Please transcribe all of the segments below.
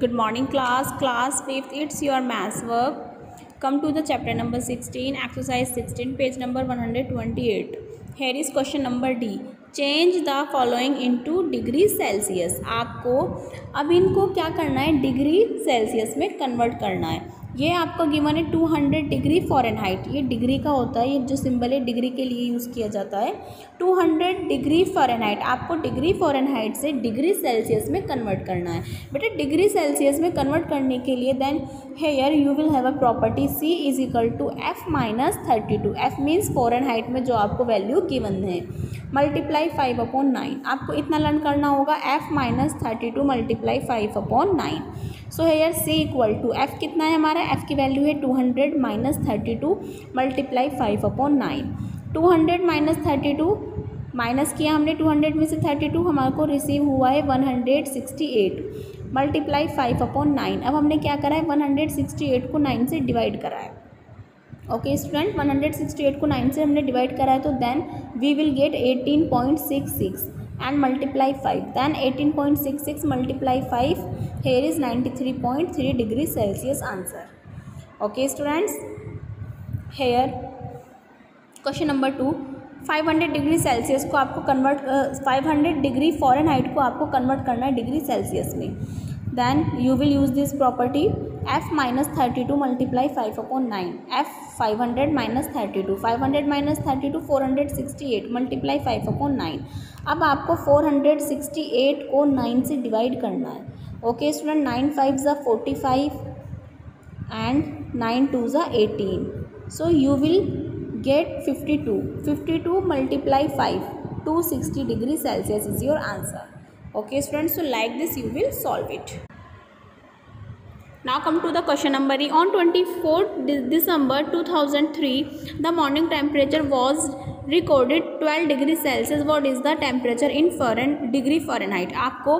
Good morning class class fifth it's your maths work come to the chapter number sixteen exercise sixteen page number one hundred twenty eight here is question number D change the following into degree Celsius आपको, अब इनको क्या करना है? Degree Celsius में convert करना है। ये आपका गिवन है टू हंड्रेड डिग्री फ़ॉरेनहाइट ये डिग्री का होता है, ये जो सिंबल है डिग्री के लिए यूज़ किया जाता है। टू हंड्रेड डिग्री फ़ॉरेनहाइट आपको डिग्री फ़ॉरेनहाइट से डिग्री सेल्सियस में कन्वर्ट करना है। बेटा डिग्री सेल्सियस में कन्वर्ट करने के लिए then here you will have a property C is equal to F minus thirty two F means Fahrenheit में जो आपको वैल्यू गिवन है। मल्टीप्लाई फाइव अपॉन नाइन आपको इतना लर्न करना होगा F minus thirty two multiply five upon nine so here C equal to F कितना है हमारा? एफ़ की वैल्यू है two hundred minus thirty two multiply five upon nine two hundred minus thirty two minus किया हमने? Two hundred में से thirty two हमारे को रिसीव हुआ है one hundred sixty eight multiply five upon nine अब हमने क्या करा है? वन हंड्रेड सिक्सटी एट को नाइन से डिवाइड करा है. Okay student one hundred sixty eight को नाइन से हमने डिवाइड करा है तो then we will get eighteen point six six and multiply 5 then 18.66 multiply 5 here is 93.3 degree celsius answer. Okay, students. Here question number two 500 degree Celsius को आपको convert five hundred degree Fahrenheit को आपको convert करना है degree Celsius में. Then you will use this property F minus thirty two multiply five upon nine F five hundred minus thirty two five hundred minus thirty two four hundred sixty eight multiply five upon nine अब आपको four hundred sixty eight को nine से divide करना है। Okay student nine five ज़ा forty five and nine two ज़ा eighteen so you will get fifty two fifty two multiply five two sixty degree Celsius is your answer okay students so like this, you will solve it. Now come to the question number e on 24th december 2003 the morning temperature was recorded 12 degree celsius what is the temperature in foreign degree fahrenheit आपको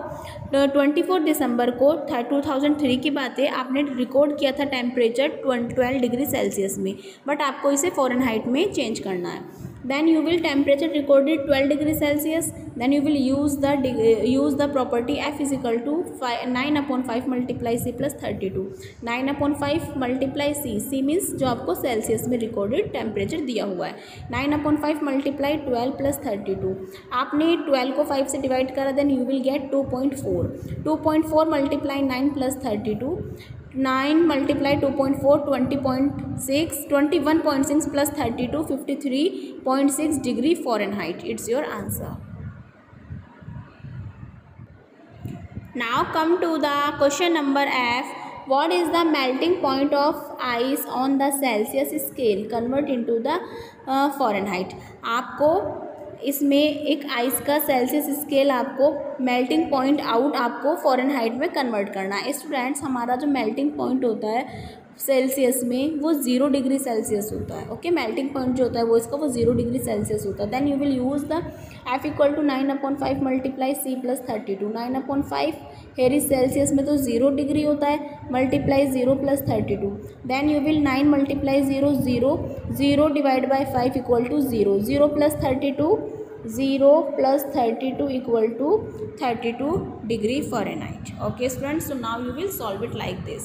24 दिसंबर को 2003 की बात है आपने record किया था temperature 12 degree Celsius में but आपको इसे फ़ॉरेनहाइट में चेंज करना है then you will temperature recorded 12 degree celsius then you will use the use the property f is equal to 5 9 upon 5 multiply c plus 32 9 upon 5 multiply c c means जो आपको celsius में recorded temperature दिया हुआ है। 9 upon five multiply twelve plus thirty two आपने twelve को five से divide करा then you will get two point four two point four multiply nine plus thirty two nine multiply two point four twenty point six twenty one point six plus thirty two fifty three point six degree Fahrenheit it's your answer now come to the question number F what is the melting point of ice on the celsius scale? Convert into the uh, fahrenheit. आपको इसमें एक ice का Celsius scale आपको melting point out आपको फॉरन height में convert करना है। Students हमारा जो मेल्टिंग पॉइंट होता है सेल्सियस में वो ज़ीरो डिग्री सेल्सियस होता है ओके मेल्टिंग पॉइंट जो होता है वो इसका वो ज़ीरो डिग्री सेल्सियस होता है. Then you will use the F equal to nine upon five multiply C plus thirty two nine upon five is Celsius में तो ज़ीरो डिग्री होता है multiply zero plus thirty two then you will nine multiply zero zero zero divide by five equal to zero zero plus thirty two zero plus thirty two equal to thirty two degree Fahrenheit okay students so now you will solve it like this